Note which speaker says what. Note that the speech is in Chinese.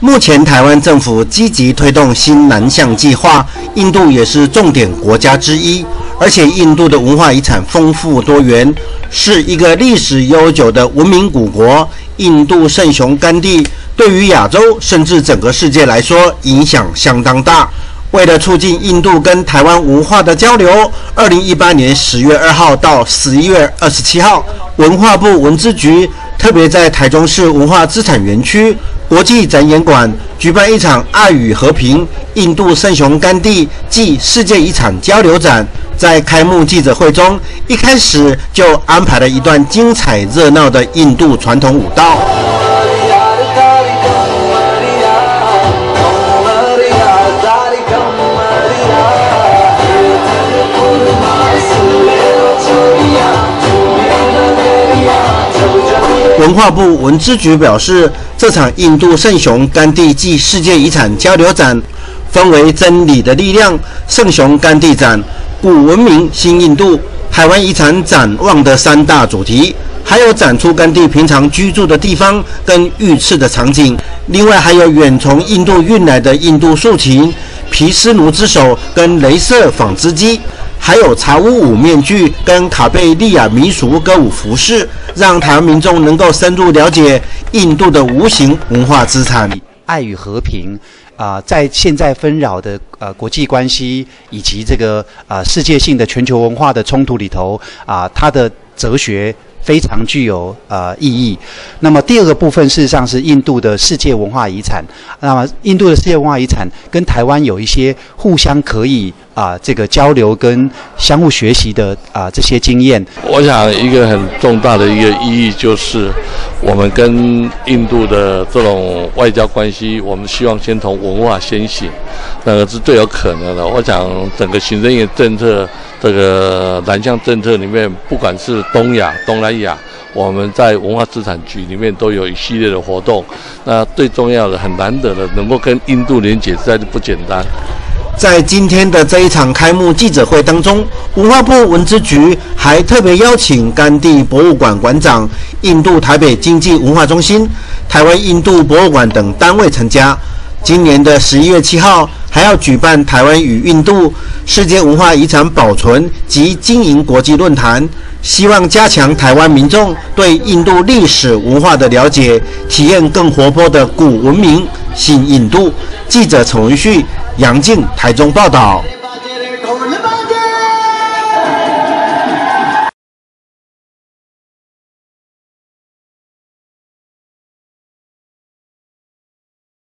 Speaker 1: 目前台湾政府积极推动新南向计划，印度也是重点国家之一。而且印度的文化遗产丰富多元，是一个历史悠久的文明古国。印度圣雄甘地对于亚洲甚至整个世界来说影响相当大。为了促进印度跟台湾文化的交流，二零一八年十月二号到十一月二十七号，文化部文资局特别在台中市文化资产园区国际展演馆举办一场“爱与和平：印度圣雄甘地暨世界遗产交流展”。在开幕记者会中，一开始就安排了一段精彩热闹的印度传统舞蹈。文化部文资局表示，这场印度圣雄甘地暨世界遗产交流展分为“真理的力量”圣雄甘地展、古文明新印度、海湾遗产展望的三大主题，还有展出甘地平常居住的地方跟遇刺的场景。另外，还有远从印度运来的印度竖琴、皮斯奴之手跟镭射纺织机。还有茶屋舞面具跟卡贝利亚民俗歌舞服饰，让台湾民众能够深入了解印度的无形文化资产。
Speaker 2: 爱与和平啊，在现在纷扰的呃国际关系以及这个啊世界性的全球文化的冲突里头啊，它的哲学。非常具有呃意义。那么第二个部分，事实上是印度的世界文化遗产。那么印度的世界文化遗产跟台湾有一些互相可以啊这个交流跟相互学习的啊这些经验。
Speaker 3: 我想一个很重大的一个意义就是，我们跟印度的这种外交关系，我们希望先从文化先行，那个是最有可能的。我想整个行政院政策。这个南向政策里面，不管是东亚、东南亚，我们在文化资产局里面都有一系列的活动。那最重要的、很难得的，能够跟印度连接，实在是不简单。
Speaker 1: 在今天的这一场开幕记者会当中，文化部文资局还特别邀请甘地博物馆馆长、印度台北经济文化中心、台湾印度博物馆等单位参加。今年的十一月七号，还要举办台湾与印度世界文化遗产保存及经营国际论坛，希望加强台湾民众对印度历史文化的了解，体验更活泼的古文明新印度。记者陈文旭、杨静台中报道。